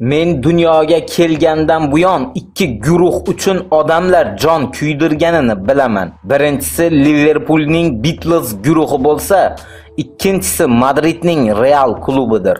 Men dunyoga kelgandan buyon ikki guruh uchun odamlar jon kuydirganini bilaman. Birinchisi Liverpoolning Beatles guruhi bo'lsa, ikkinchisi Madridning Real klubidir.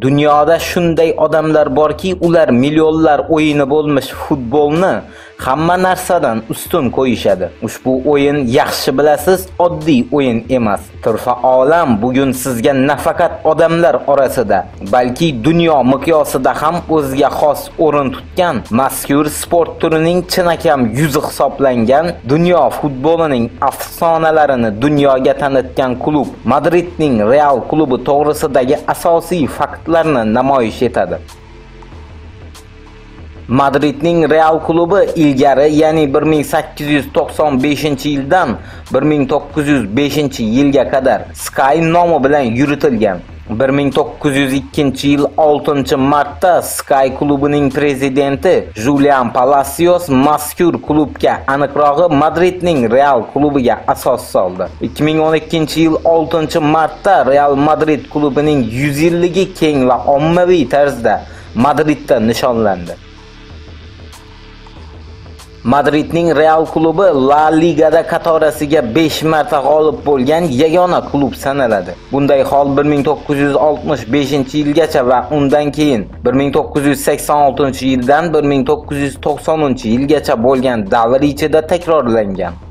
Dunyoda shunday odamlar borki, ular millionlar o'yini bo'lmish futbolni hamma narsadan ustun qo'yishadi. Ushbu o'yin yaxshi bilasiz, oddiy o'yin emas. Turfa olam bugun sizga nafaqat odamlar orasida, balki dunyo miqyosida ham o'ziga xos o'rin tutgan mazkur sport turining chinakam yuzi hisoblangan dunyo futbolining afsonalarini dunyoga tanitgan klub Madridning Real klubi to'g'risidagi asosiy faktlarni namoyish etadi. Madridning Real klubi ilgari, ya'ni 1895-yildan 1905-yilga qadar Sky nomi bilan yuritilgan. 1902-yil 6-martda Sky klubining prezidenti Julian Palacios mazkur klubga, aniqrog'i Madridning Real klubiga asos soldi. 2012-yil 6-martda Real Madrid klubining 100 yilligi keng va ommaviy tarzda Madridda nishonlandi. Madridning Real klubi La Ligada qatorasiga 5 marta g'olib bo'lgan yagona klub sanaladi. Bunday hol 1965-yilgacha va undan keyin 1986-yildan 1990-yilgacha bo'lgan davr ichida takrorlangan.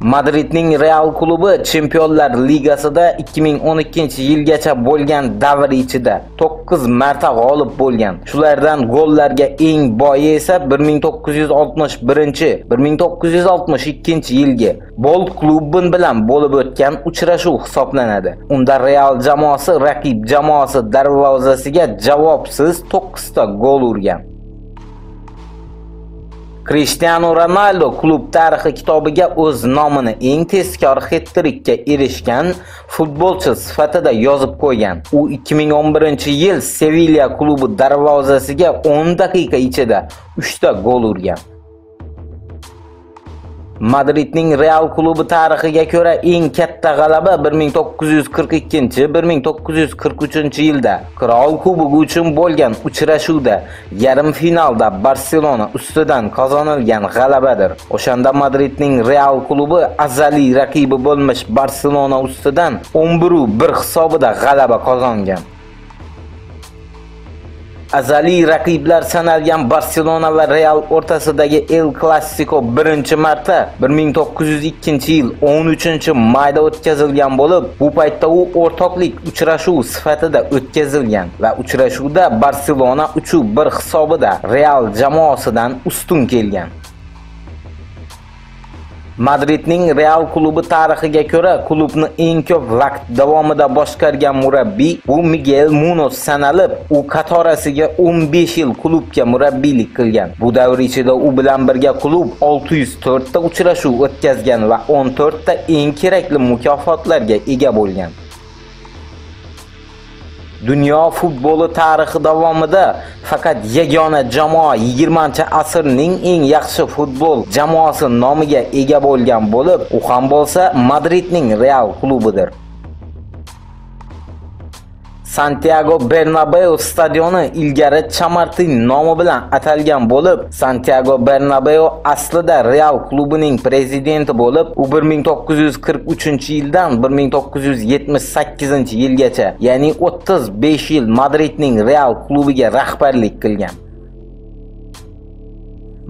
Madridning Real klubi Chempionlar Ligasida 2012-yilgacha bo'lgan davr ichida 9 marta g'olib bo'lgan. Shulardan gollarga eng boyi esa 1961-1962-yilgi Bold klubi bilan bo'lib o'tgan uchrashuv hisoblanadi. Unda Real jamoasi raqib jamoasi darvozasiga javobsiz 9 ta gol urgan. Cristiano Ronaldo klub tarixi kitobiga o'z nomini eng tezkor hat-trikka erishgan futbolchi sifatida yozib qo'ygan. U 2011-yil Sevilla klubi darvozasiga 10 daqiqa ichida 3 ta gol urgan. Madridning Real klubi tarixiga ko'ra eng katta g'alaba 1942-1943-yilda Qirol kubogi uchun bo'lgan uchrashuvda yarim finalda Barselona ustidan qozonilgan g'alabadir. O'shanda Madridning Real klubi azaliy raqibi bo'lmish Barselona ustidan 11-1 hisobida g'alaba qozongan. Azaliy raqiblar sanalgan Barselona va Real o'rtasidagi El Clasico birinchi marta 1902-yil 13-mayda o'tkazilgan bo'lib, bu paytda u o'rtoqlik uchrashuv sifatida o'tkazilgan va uchrashuvda Barselona 3-1 hisobida Real jamoasidan ustun kelgan. Madridning Real klubi tarixiga ko'ra, klubni eng ko'p vaqt davomida boshqargan murabbiy bu Miguel Munoz sanalib, u qatorasiga 15 yil klubga murabbiylik qilgan. Bu davr ichida u bilan birga klub 604 ta uchrashuv o'tkazgan va 14 ta eng kerakli mukofotlarga ega bo'lgan. Dunyo futboli tarixi davomida faqat yagona jamoa 20-asrning eng yaxshi futbol jamoasi nomiga ega bo'lgan bo'lib, u ham bo'lsa Madridning Real klubidir. Santiago Bernabeu stadioni ilgari Chamartin nomi bilan atalgan bo'lib, Santiago Bernabeu aslida Real klubining prezidenti bo'lib, u 1943-yildan 1978-yilgacha, ya'ni 35 yil Madridning Real klubiga rahbarlik qilgan.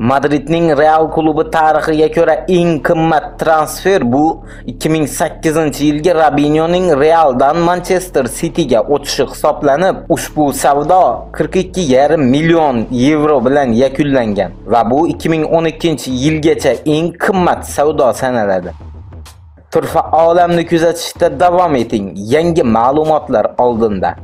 Madridning Real klubi tarixiga ko'ra eng qimmat transfer bu 2008-yilgi Robinyoning Realdan Manchester Cityga o'tishi hisoblanib, ushbu savdo 42,5 million yevro bilan yakunlangan va bu 2012-yilgacha eng qimmat savdo sanaladi. Turfa olamni kuzatishda davom eting. Yangi ma'lumotlar oldinda.